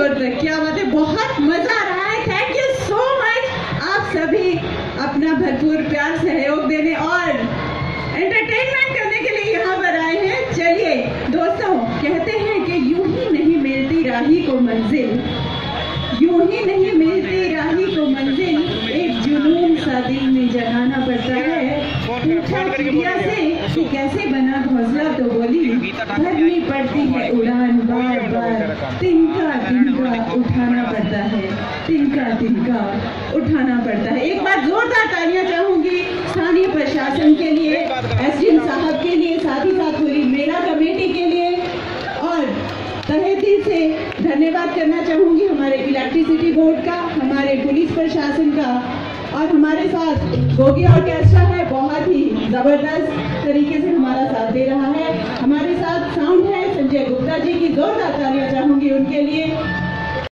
छोड़ रखी आवाज़ बहुत मज़ा आ रहा है। थैंक यू सो मच आप सभी अपना भरपूर प्यार, सहयोग देने और एंटरटेनमेंट करने के लिए यहाँ पर आए हैं। चलिए, दोस्तों, कहते हैं कि यूँ ही नहीं मिलती राही को मंजिल। यूँ ही नहीं मिलती राही को मंजिल। एक जुनून सा दिल में जगाना पड़ता है। पूछा चिड़िया से कि कैसे बना घोसला तो बोली भरनी पड़ती है उड़ान। तिनका तिनका उठाना पड़ता है। तिनका तिनका उठाना पड़ता है। एक बार जोरदार तालियाँ चाहूँगी स्थानीय प्रशासन के लिए, एसडीएम साहब के लिए, साथ ही साथ पूरी मेरा कमेटी के लिए। और तहे दिल से धन्यवाद करना चाहूँगी हमारे इलेक्ट्रिसिटी बोर्ड का, हमारे पुलिस प्रशासन का, और हमारे साथ गोगी ऑर्केस्ट्रा है, बहुत ही ज़बरदस्त तरीके से हमारा साथ दे रहा है। हमारे साथ साउंड है, संजय गुप्ता जी की जोरदार तालियाँ चाहूँगी उनके लिए